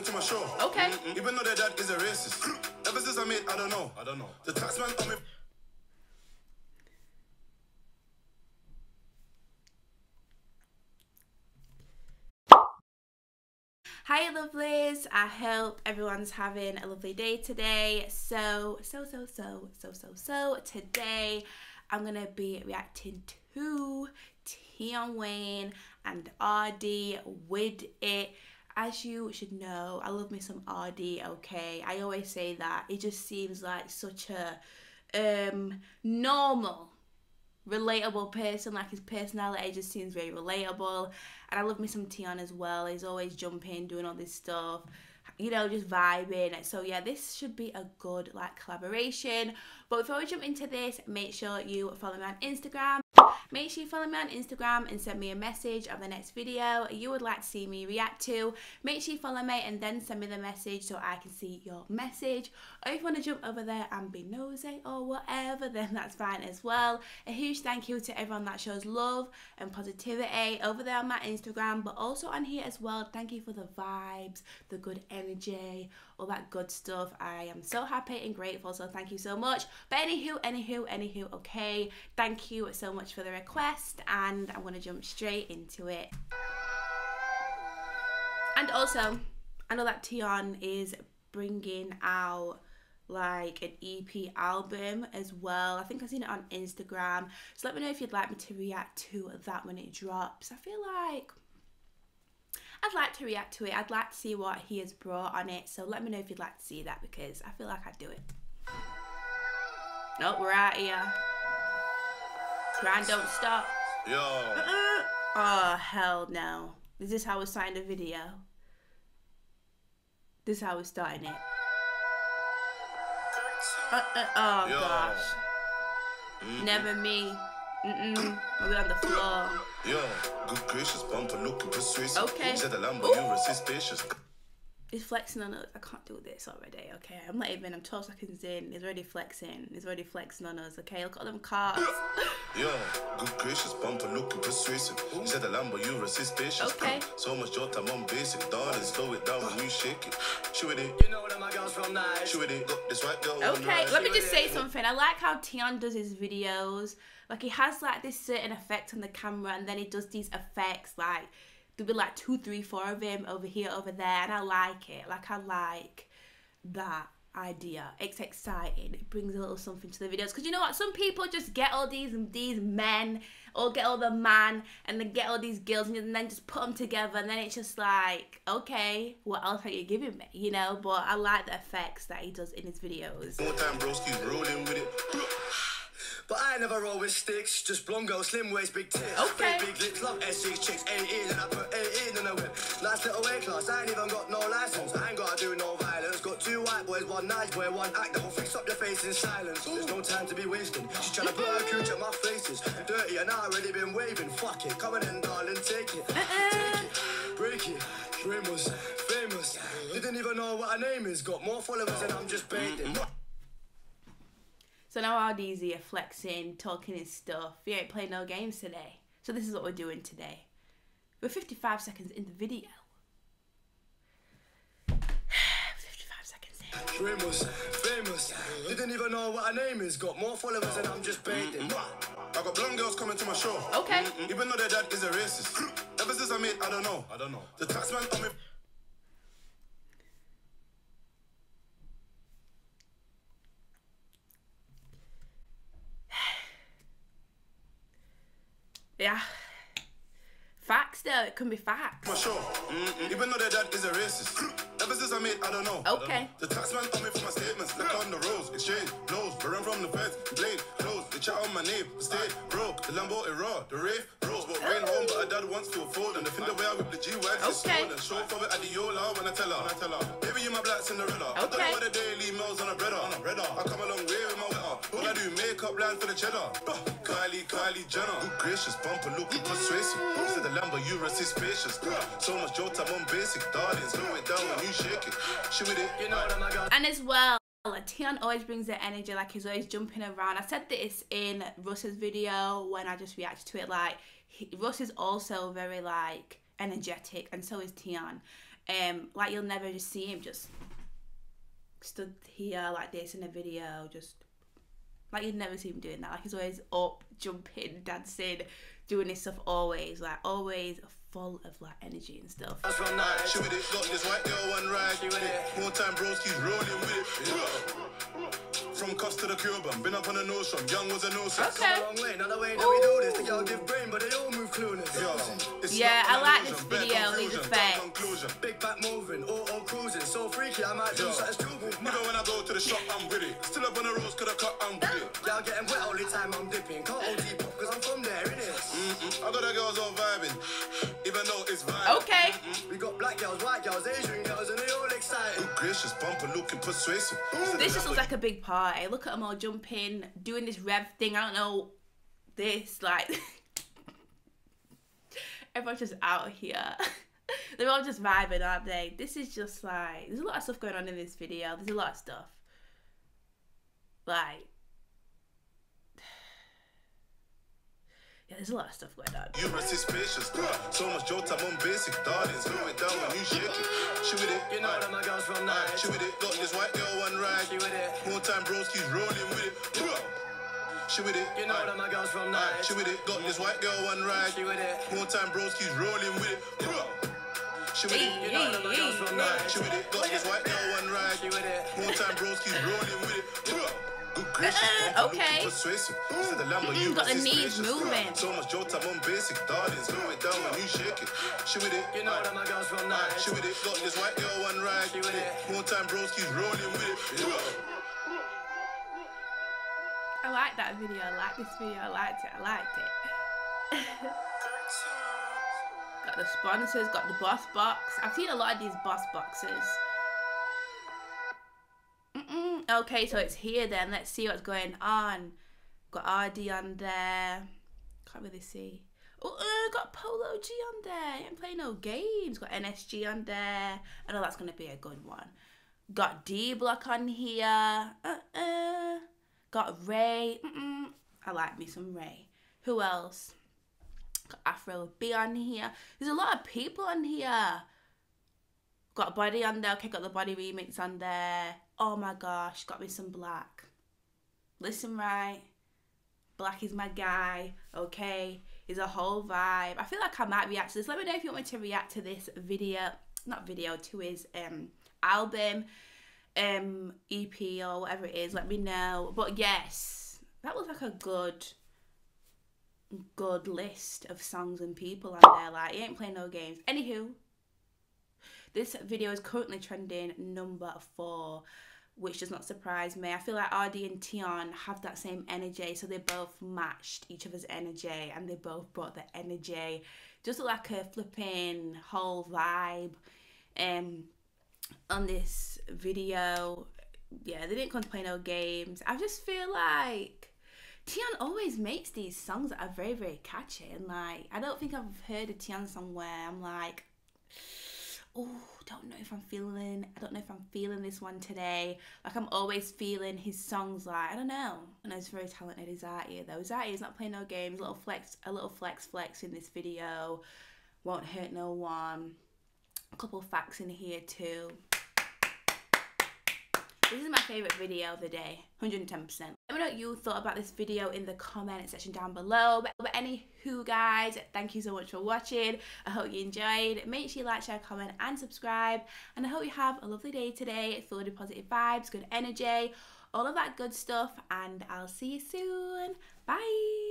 coming to my show. Okay. Mm-hmm. Even though their dad is a racist. Ever since I made, I don't know. I don't know. The taxman told me. Hi lovelies, I hope everyone's having a lovely day today. So, so, so, so, so, so, so, today I'm gonna be reacting to Tion Wayne and ArrDee with it. As you should know, I love me some ArrDee, okay? I always say that. It just seems like such a um normal relatable person. Like his personality just seems very relatable. And I love me some Tion as well. He's always jumping, doing all this stuff, you know, just vibing. So yeah, this should be a good like collaboration. But before we jump into this, make sure you follow me on Instagram. Make sure you follow me on Instagram and send me a message of the next video you would like to see me react to. Make sure you follow me and then send me the message so I can see your message. Or if you want to jump over there and be nosy or whatever, then that's fine as well. A huge thank you to everyone that shows love and positivity over there on my Instagram, but also on here as well. Thank you for the vibes, the good energy, all that good stuff. I am so happy and grateful, so thank you so much. But anywho, anywho, anywho, okay. Thank you so much for the request, and I'm gonna jump straight into it. And also, I know that Tion is bringing out like an EP album as well. I think I've seen it on Instagram. So let me know if you'd like me to react to that when it drops. I feel like I'd like to react to it. I'd like to see what he has brought on it. So let me know if you'd like to see that because I feel like I'd do it. Nope, we're out here. Grind don't stop. Yo. Oh, hell no. This is this how we signed a video? This is how we're starting it. Uh, uh, oh, Yo. gosh. Never me. Mm-mm. We're on the floor. Yo. Good gracious, bumper looking persuasive. Okay. Said the Lambo, you resist spacious. He's flexing on us. I can't do this already, okay? I'm not even, I'm 12 seconds in. He's already flexing. He's already flexing on us, okay? Look at them cars. Yo, good gracious, bumper looking persuasive. Said the Lambo, you resist spacious. Okay. So much your time on basic. Darling, slow it down when you shake it. She with it. You know that my girls from nice. She with it. Got this white girl on the Okay, let me just say something. I like how Tion does his videos. Like he has like this certain effect on the camera, and then he does these effects like there'll be like two, three, four of him over here, over there, and I like it. Like I like that idea. It's exciting. It brings a little something to the videos. Because you know what? Some people just get all these these men, or get all the man, and then get all these girls, and then just put them together, and then it's just like, okay, what else are you giving me? You know. But I like the effects that he does in his videos. More time, broski, rolling with it. But I never roll with sticks, just blonde girl, slim waist, big tits. Okay. Big, big lips, love Essex chicks, 18, and I put 18 in the whip. Nice little weight class, I ain't even got no license. I ain't gotta do no violence. Got two white boys, one nice boy, one act will fix up your face in silence. There's no time to be wasting. She's trying mm-hmm. to put her cooch at my faces. Dirty, and I already been waving. Fuck it, come on in, darling, take it. Uh-uh. Take it, break it. Famous, famous. Didn't even know what her name is. Got more followers than I'm just baiting. Mm-hmm. So now ArrDee's here flexing, talking his stuff. He ain't playing no games today. So this is what we're doing today. We're 55 seconds in the video. 55 seconds in. Famous, famous. Didn't even know what her name is. Got more followers than I'm just baiting. I got blonde girls coming to my show. Okay. Even though their dad is a racist. Ever since I made, I don't know. I don't know. The taxman told me. Yeah. Facts though, it can be facts. my show. Even though their dad is a racist. Ever since I made, I don't know. Okay. The taxman told me for my statements. Left on the roads, exchange, blows, we run from the feds, blade, close, they chat on my name, stay broke, the Lambo is raw, the rave, rose, but rain home, but her dad wants to afford, and the fin the way I whip the G-Wags is Okay. stolen. Show for it at the Yola when I tell her, when I tell her, baby you my black Cinderella. I don't know what the daily mails on a breader, on a breader. I come a long way with my wetter. All I do makeup line for the cheddar. Kylie, Kylie Jenner, good gracious, bumper looking persuasive. Said the Lambo, you resist spacious. So much jolt, I'm on basic, darling, slow it down when you shake it. She with it, You know that my girls And as well, like, Tion always brings the energy, like he's always jumping around. I said this in Russ's video when I just reacted to it. Like he, Russ is also very like energetic, and so is Tion. Um, like you'll never just see him just stood here like this in a video, just like you'd never see him doing that. Like he's always up, jumping, dancing, doing his stuff always, like always full of like energy and stuff. That's from night. She with it, got this white girl one ride. She with it. More time, broski's rolling with it. From Cost to the Cuban, been up on the nose from young was a nose. Okay. Come a long way, not the way that we do this. The girl give brain, but they all move clueless. Yo, Yeah, I like this video, leave confusion, the dumb facts. conclusion. Big back moving, auto cruising, so freaky I might do Yo, something stupid. nigga, when I go to the shop, I'm with it. Still up on the roads, could I cut, I'm with it. Y'all getting wet all the time I'm dipping. Can't OT pop, cause I'm from there, innit? Mm-mm. I got the girls all vibing, even though it's vibing. Okay. Mm-hmm. We got black girls, white girls, Asian girls, and they all excited. Good gracious, bumper looking persuasive. This just looks like a big party. Look at them all jumping, doing this rev thing. I don't know this like. Everyone's just out here. They're all just vibing, aren't they? This is just like there's a lot of stuff going on in this video. There's a lot of stuff. Like Yeah, there's a lot of stuff going on. You are suspicious, so much jolt, I'm on basic, darling. Slow it down when you shake it. She with it, You know that my girls from night. She with it, got this white girl one ride. She with it. More time, broski's rolling with it. She with it, You know that my girls from Aye, night. She with it, got this white girl one ride. She with it. More time, broski's rolling with it. She with it, You know that my girls from Aye, night. She with it, got this white girl one ride. She with it. More time, broski's rolling with it. Good gracious, Uh, okay. persuasive. This the Lambo, you got the resist knees gracious. moving. So much jolt, I'm on basic, darling. Slow it down when you shake it. She with it, You know Aye. that my girls from night. She with it, got this white girl one ride. She with it. More time, broski's rolling with it. I like that video. I like this video. I liked it. I liked it. got the sponsors. Got the boss box. I've seen a lot of these boss boxes. Okay, so it's here then. Let's see what's going on. Got ArrDee on there. Can't really see. Oh, uh, got Polo G on there. Ain't playing no games. Got NSG on there. I know that's gonna be a good one. Got D Block on here. Uh uh. Got Ray. Mm-mm. I like me some Ray. Who else? Got Afro B on here. There's a lot of people on here. Got Body on there. Okay, got the Body remix on there. Oh my gosh, got me some Black. Listen right. Black is my guy. Okay, is a whole vibe. I feel like I might react to this. Let me know if you want me to react to this video, not video, to his um album, um EP or whatever it is. Let me know. But yes, that was like a good good list of songs and people on there. Like, he ain't playing no games. Anywho, this video is currently trending number four, which does not surprise me. I feel like ArrDee and Tion have that same energy, so they both matched each other's energy and they both brought the energy. Just like a flipping whole vibe um, on this video. Yeah, they didn't come to play no games. I just feel like Tion always makes these songs that are very, very catchy. And like, I don't think I've heard a Tion song where I'm like, oh, don't know if I'm feeling, I don't know if I'm feeling this one today. Like, I'm always feeling his songs like, I don't know. And he's very talented, is Zati though. Zati he's not playing no games. A little flex, a little flex flex in this video. Won't hurt no one. A couple facts in here too. This is my favourite video of the day, 110%. Let me know what you thought about this video in the comment section down below. But, anywho, guys, thank you so much for watching. I hope you enjoyed. Make sure you like, share, comment, and subscribe. And I hope you have a lovely day today, full of positive vibes, good energy, all of that good stuff. And I'll see you soon. Bye.